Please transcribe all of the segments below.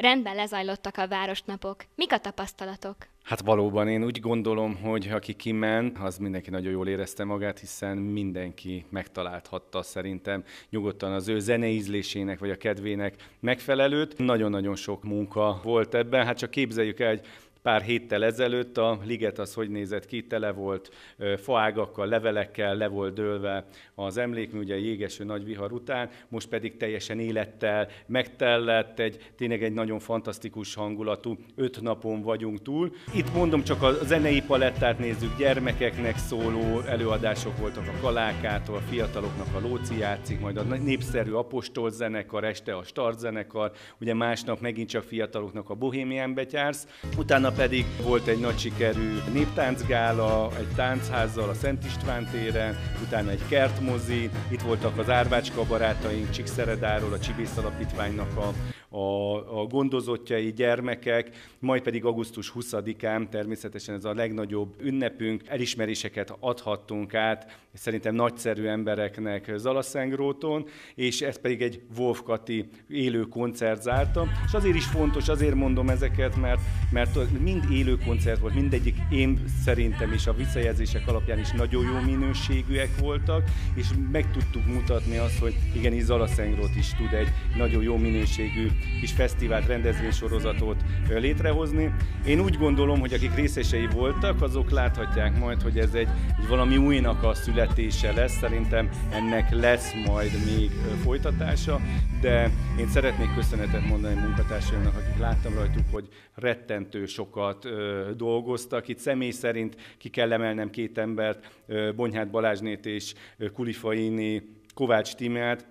Rendben lezajlottak a városnapok. Mik a tapasztalatok? Hát valóban én úgy gondolom, hogy aki kimen, az mindenki nagyon jól érezte magát, hiszen mindenki megtalálhatta szerintem nyugodtan az ő zeneízlésének vagy a kedvének megfelelőt. Nagyon-nagyon sok munka volt ebben, hát csak képzeljük el, hogy pár héttel ezelőtt a liget az hogy nézett ki, tele volt faágakkal, levelekkel, le volt dőlve az emlékmű, ugye jégeső nagy vihar után, most pedig teljesen élettel megtellett, egy, tényleg egy nagyon fantasztikus hangulatú, öt napon vagyunk túl. Itt mondom, csak a zenei palettát nézzük, gyermekeknek szóló előadások voltak a Kalákától, a fiataloknak a Lóci játszik, majd a népszerű Apostol zenekar, este a Start zenekar, ugye másnap megint csak fiataloknak a Bohémián betyársz, utána Utána pedig volt egy nagy sikerű néptáncgála, egy táncházzal a Szent István téren, utána egy kertmozi, itt voltak az Árvácska barátaink Csíkszeredáról, a Csibész Alapítványnak a, a, a gondozottjai, gyermekek, majd pedig augusztus 20-án természetesen ez a legnagyobb ünnepünk, elismeréseket adhattunk át, szerintem nagyszerű embereknek Zalaszengróton, és ez pedig egy Wolf Kati élő koncert zárta, és azért is fontos, azért mondom ezeket, mert, mert mind élő koncert volt, mindegyik én szerintem és a visszajelzések alapján is nagyon jó minőségűek voltak, és meg tudtuk mutatni azt, hogy igenis Zalaszengrót is tud egy nagyon jó minőségű kis fesztivált, rendezvénysorozatot létrehozni. Én úgy gondolom, hogy akik részesei voltak, azok láthatják majd, hogy ez egy, egy valami újnak a születése lesz. Szerintem ennek lesz majd még folytatása, de én szeretnék köszönetet mondani munkatársaimnak, akik láttam rajtuk, hogy rettentő sokat ö, dolgoztak. Itt személy szerint ki kell emelnem két embert, ö, Bonyhát Balázsnét és Kulifaini Kovács Tímát,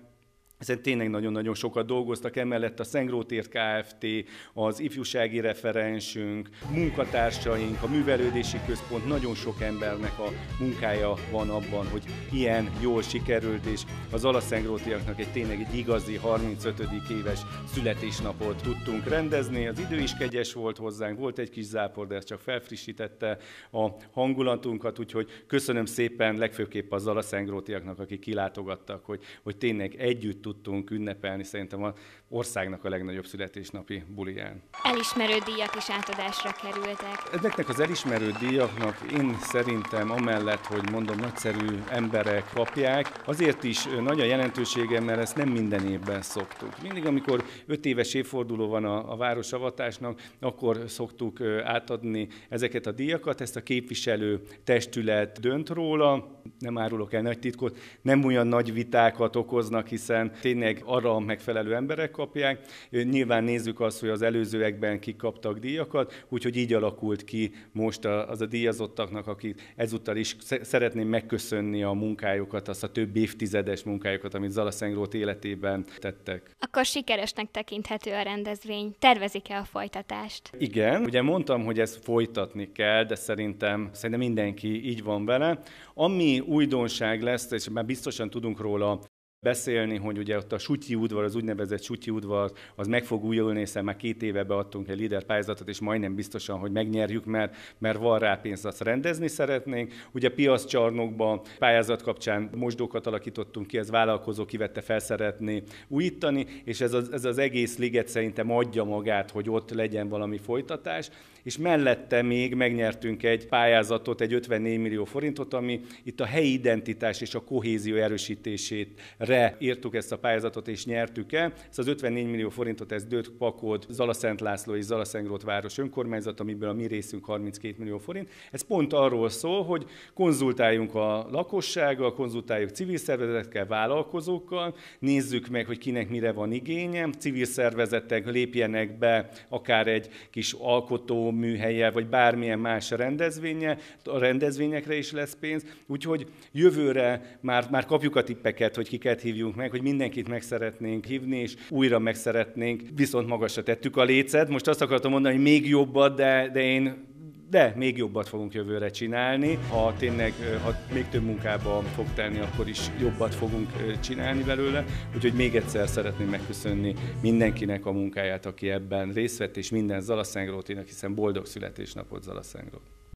ezen tényleg nagyon-nagyon sokat dolgoztak, emellett a Szengrótért Kft., az ifjúsági referensünk, munkatársaink, a művelődési központ, nagyon sok embernek a munkája van abban, hogy ilyen jól sikerült, és az alaszengrótiaknak egy tényleg egy igazi 35. éves születésnapot tudtunk rendezni. Az idő is kegyes volt hozzánk, volt egy kis zápor, de ez csak felfrissítette a hangulatunkat, úgyhogy köszönöm szépen legfőképp az alaszengrótiaknak, akik kilátogattak, hogy, hogy tényleg együtt tudtunk ünnepelni szerintem az országnak a legnagyobb születésnapi buliján. Elismerő díjak is átadásra kerültek. Ezeknek az elismerő díjaknak én szerintem amellett, hogy mondom, nagyszerű emberek kapják, azért is nagy a jelentősége, mert ezt nem minden évben szoktuk. Mindig, amikor öt éves évforduló van a, a városavatásnak, akkor szoktuk átadni ezeket a díjakat, ezt a képviselő testület dönt róla, nem árulok el nagy titkot, nem olyan nagy vitákat okoznak, hiszen tényleg arra megfelelő emberek kapják. Nyilván nézzük azt, hogy az előzőekben kik kaptak díjakat, úgyhogy így alakult ki most az a díjazottaknak, akik ezúttal is szeretném megköszönni a munkájukat, azt a több évtizedes munkájukat, amit Zalaszengrót életében tettek. Akkor sikeresnek tekinthető a rendezvény. Tervezik-e a folytatást? Igen, ugye mondtam, hogy ezt folytatni kell, de szerintem, szerintem mindenki így van vele. Ami újdonság lesz, és már biztosan tudunk róla beszélni, hogy ugye ott a Sutyi udvar, az úgynevezett Sutyi udvar, az meg fog újulni, hiszen már két éve beadtunk egy líder pályázatot, és majdnem biztosan, hogy megnyerjük, mert, mert van rá pénzt, azt rendezni szeretnénk. Ugye piaszcsarnokban pályázat kapcsán mosdókat alakítottunk ki, ez vállalkozó kivette fel szeretné újítani, és ez az, ez az egész liget szerintem adja magát, hogy ott legyen valami folytatás, és mellette még megnyertünk egy pályázatot, egy 54 millió forintot, ami itt a helyi identitás és a kohézió erősítését re írtuk ezt a pályázatot és nyertük el. Ez az 54 millió forintot, ez Dőt Pakod, Zalaszent László és Zalaszengrót város önkormányzat, amiből a mi részünk 32 millió forint. Ez pont arról szól, hogy konzultáljunk a lakossággal, konzultáljuk civil szervezetekkel, vállalkozókkal, nézzük meg, hogy kinek mire van igénye, civil szervezetek lépjenek be akár egy kis alkotó műhelye, vagy bármilyen más rendezvénye, a rendezvényekre is lesz pénz, úgyhogy jövőre már, már kapjuk a tippeket, hogy kiket embereket hívjunk meg, hogy mindenkit meg szeretnénk hívni, és újra meg szeretnénk, viszont magasra tettük a lécet. Most azt akartam mondani, hogy még jobbat, de, de én de még jobbat fogunk jövőre csinálni. Ha tényleg, ha még több munkába fog tenni, akkor is jobbat fogunk csinálni belőle. Úgyhogy még egyszer szeretném megköszönni mindenkinek a munkáját, aki ebben részt vett, és minden Zalaszengrótinak, hiszen boldog születésnapot Zalaszengrót!